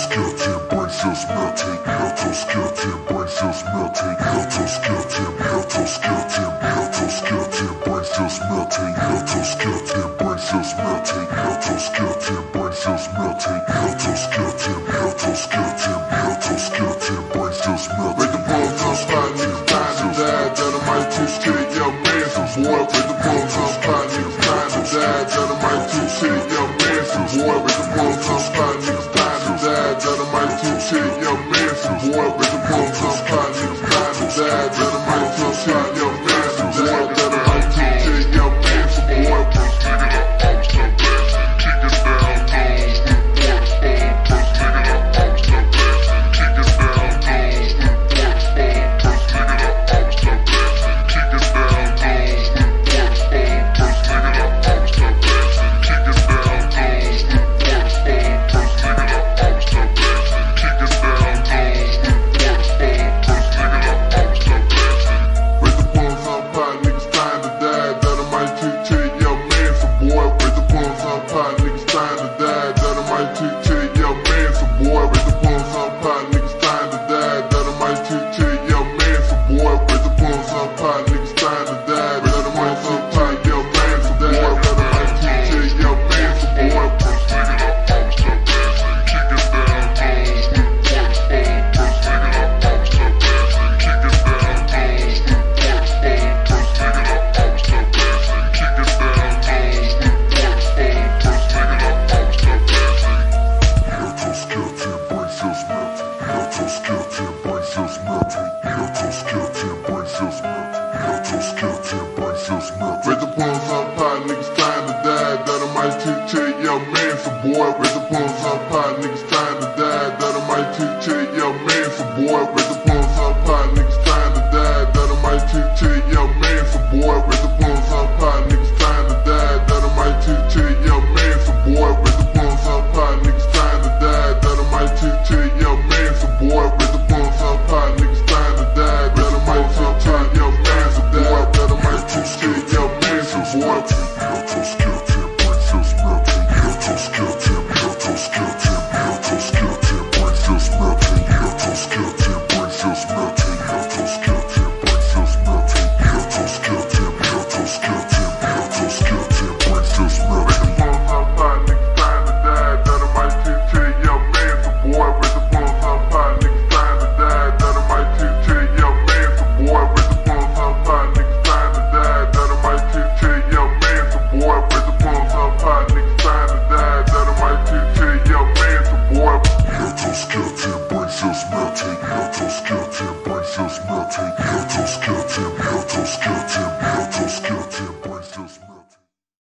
skeleton brain cells melting, exoskeleton brain cells melting, exoskeleton, exoskeleton, exoskeleton brain cells melting, exoskeleton brain cells melting, exoskeleton brain cells melting, exoskeleton, exoskeleton, exoskeleton brain cells melting. Make the bulldogs fight, niggas dying to die, dynamite two skate, young man. War, make the bulldogs fight, niggas dying to die, Skeleton brain cells melting. Skeleton brain cells melting. Skeleton brain cells melting. Raise the palms up high, niggas time to die. Dynamite chit chat, yo man, some boy. Raise the palms up high, niggas time. Herzos melting, Herzos kills him, Herzos kills him, Herzos kills him.